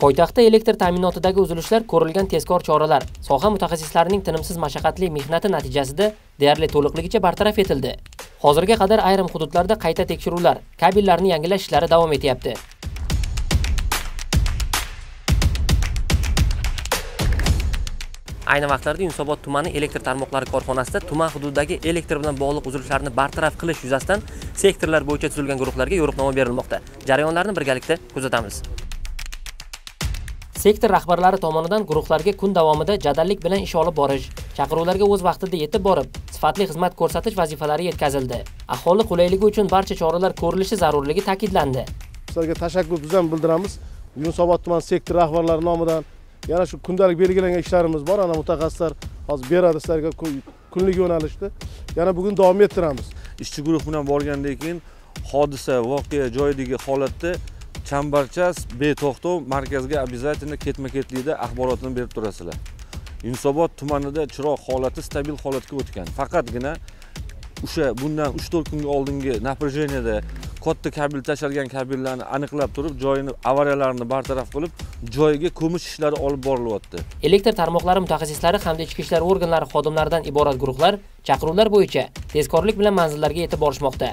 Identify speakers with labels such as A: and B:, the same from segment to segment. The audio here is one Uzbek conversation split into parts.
A: poytaxtda elektr ta'minotidagi uzilishlar ko'rilgan tezkor choralar. Soha mutaxassislarining tinimsiz mashaqqatli mehnati natijasida deyarli to'liqligicha bartaraf etildi. Hozirga qadar ayrim hududlarda qayta tekshiruvlar kabellarni yangilash ishlari davom etyapti. Ayni vaqtlarda yunusobod tumani elektr tarmoqlari korxonasida tuman hududidagi elektr bilan bog'liq uzilishlarni bartaraf qilish yuzasidan sektorlar bo'yicha tuzilgan guruhlarga yo'riqnoma berilmoqda. Jarayonlarni birgalikda kuzatamiz. Sektor rahbarlari tomonidan guruhlarga kun davomida jadallik bilan ish olib borish chaqiruvlarga o'z vaqtida yetib borib sifatli xizmat ko'rsatish vazifalari yetkazildi. Aholi qulayligi uchun barcha choralar ko'rilishi zarurligi ta'kidlandi.
B: Sizlarga tashakkur bizam bildiramiz. Yunusobod tuman sektor rahbarlari nomidan yana shu kundalik belgilangan ishlarimiz bor. Ana mutaxassislar hozir beradi sizlarga kunlik yo'nalishda yana bugun davom ettiramiz.
C: Ishchi guruh bilan borgandan keyin hodisa voqea joyidagi holatda chambarchas beto'xtov markazga обязательно ketma ketlikda axborotini berib turasizlar. Yunusobod tumanida chiroq holati stabil holatga o'tgan. Faqatgina o'sha bundan uch to'rt kunga oldingi напряженияda katta kabel tashalgan kabellarni aniqlab turib joyini avariyalarni bartaraf qilib joyiga ko'mish ishlari olib borilyapti.
A: Elektr tarmoqlari mutaxassislari hamda ichki ishlar organlari xodimlaridan iborat guruhlar chaqiruvlar bo'yicha tezkorlik bilan manzillarga yetib borishmoqda.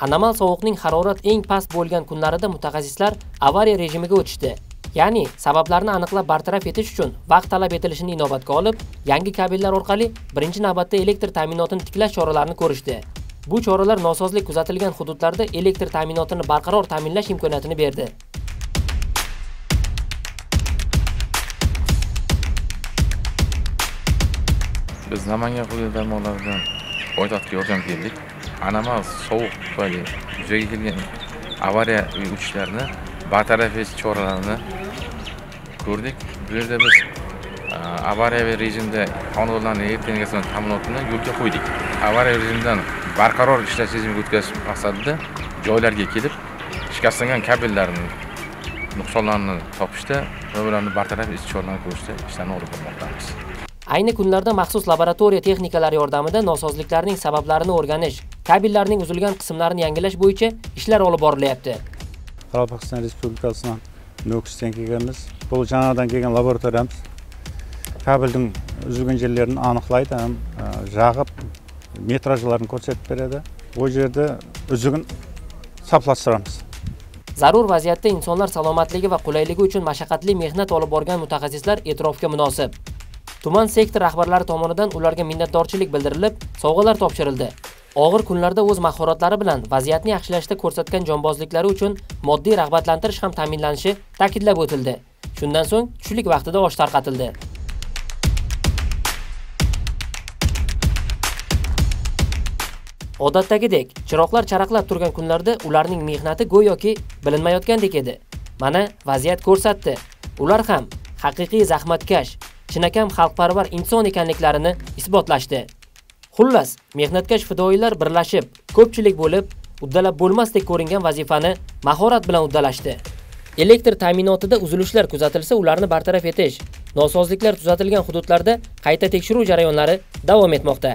A: Anomal sovuqning harorat eng past bo'lgan kunlarida mutaxassislar avariya rejimiga o'tishdi. Ya'ni sabablarni aniqlab bartaraf etish uchun vaqt talab etilishini inobatga olib yangi kabellar orqali birinchi navbatda elektr ta'minotini tiklash choralarini ko'rishdi. Bu choralar nosozlik kuzatilgan hududlarda elektr ta'minotini barqaror ta'minlash imkoniyatini berdi.
D: Biz namangan hudud tarmoqlaridan poytaxtga yordam keldik. Anomal sovuq tufayli yuzaga kelgan avariya uchishlarni bartaraf etish choralarini ko'rdik. Bu yerda biz avariyaviy rejimda xonadonlarni elektr ta'minotini yo'lga qo'ydik. Avariya rejimdan barqaror ishlash rejimiga o'tkazish maqsadida joylarga kelib shikastlangan kabellarni nuqsonlarini topishda va ularni bartaraf etish choralarini ko'rishda ishlarni olib bormoqdamiz.
A: Ayni kunlarda maxsus laboratoriya texnikalari yordamida nosozliklarning sabablarini o'rganish kabellarning uzilgan qismlarini yangilash bo'yicha ishlar olib borilyapti.
E: Qoraqalpog'iston respublikasidan nukusdan kelganmiz. Bu жаңадан kelgan laboratoriyamiz kabelning uzilgan yerlarini aniqlaydi ham жағып metrajlarini ko'rsatib beradi. Bu yerda uzug'in saplashtiramiz.
A: Zarur vaziyatda insonlar salomatligi va qulayligi uchun mashaqqatli mehnat olib borgan mutaxassislar e'tirofga munosib tuman sektor rahbarlari tomonidan ularga minnatdorchilik bildirilib sovg'alar topshirildi. Og'ir kunlarda o'z mahoratlari bilan vaziyatni yaxshilashda ko'rsatgan jonbozliklari uchun moddiy rag'batlantirish ham ta'minlanishi ta'kidlab o'tildi. Shundan so'ng tushlik vaqtida osh tarqatildi. Odatdagidek chiroqlar charaqlab turgan kunlarda ularning mehnati go'yoki bilinmayotgandek edi. Mana vaziyat ko'rsatdi. Ular ham haqiqiy zahmatkash chinakam xalqparvar inson ekanliklarini isbotlashdi. Xullas mehnatkash fidoilar birlashib ko'pchilik bo'lib uddalab bo'lmasdek ko'ringan vazifani mahorat bilan uddalashdi. Elektr ta'minotida uzilishlar kuzatilsa ularni bartaraf etish nosozliklar tuzatilgan hududlarda qayta tekshiruv jarayonlari davom etmoqda.